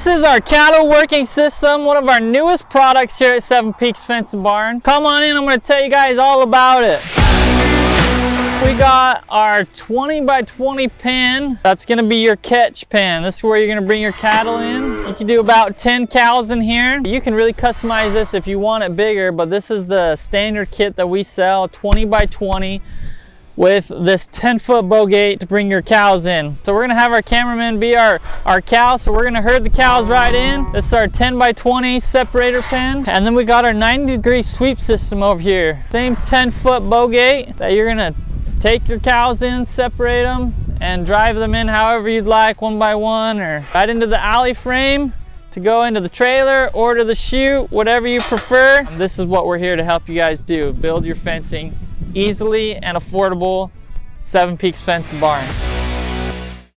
This is our cattle working system, one of our newest products here at Seven Peaks Fence and Barn. Come on in, I'm gonna tell you guys all about it. We got our 20 by 20 pen. That's gonna be your catch pen. This is where you're gonna bring your cattle in. You can do about 10 cows in here. You can really customize this if you want it bigger, but this is the standard kit that we sell, 20 by 20 with this 10 foot bow gate to bring your cows in. So we're gonna have our cameraman be our, our cow. So we're gonna herd the cows right in. This is our 10 by 20 separator pen. And then we got our 90 degree sweep system over here. Same 10 foot bow gate that you're gonna take your cows in, separate them, and drive them in however you'd like, one by one, or right into the alley frame to go into the trailer or to the chute, whatever you prefer. This is what we're here to help you guys do. Build your fencing easily and affordable. Seven Peaks Fence Barn.